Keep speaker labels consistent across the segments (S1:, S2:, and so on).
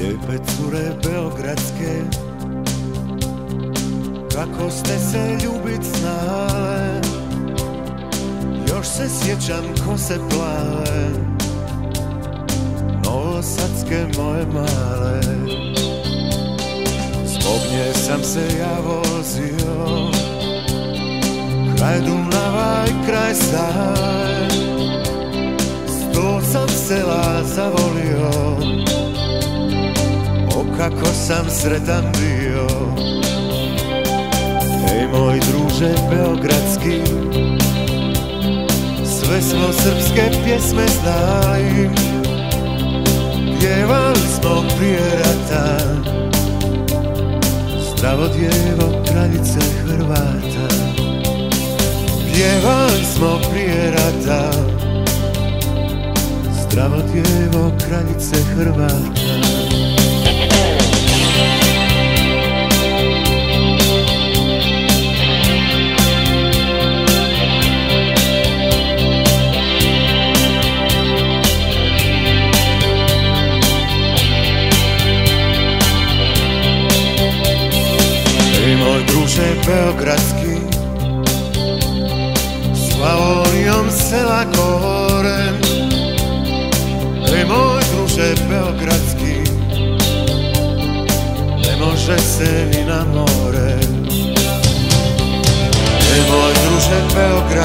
S1: lijepe cure beogradske Kako ste se ljubit znale Još se sjećam kose plave Novosadske moje male Zbog nje sam se ja vozio Kraj Dunava i kraj Save Sto sam sela zavolio. Kako sam sretan bio. Ej moj druže beogradski Sve smo srpske pjesme znali Pjevali smo prije rata Zdravo djevo kraljice Hrvata. Pjevali smo prije rata Zdravo djevo kraljice Hrvata druže beogradski Slavonijom sela korem Ej moj druže beogradski Ne može se ni na more. Ej moj druže beogradski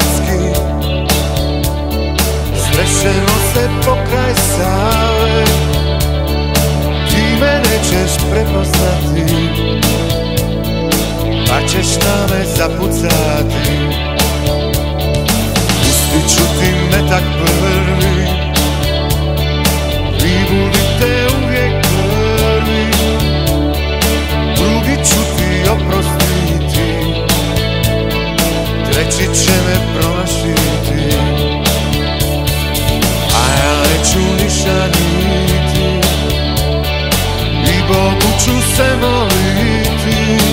S1: Treći će me promašiti. A ja neću ništa niti. I Bogu ću se moliti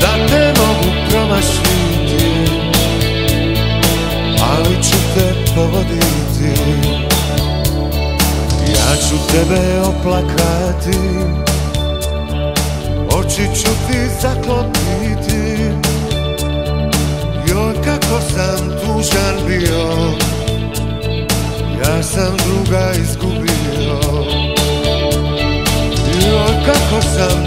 S1: da te mogu promašiti. Ali ću te povoditi. Ja ću tebe oplakati. Oči ću ti zaklopiti Joj kako sam tužan bio Ja sam druga izgubio. Joj kako sam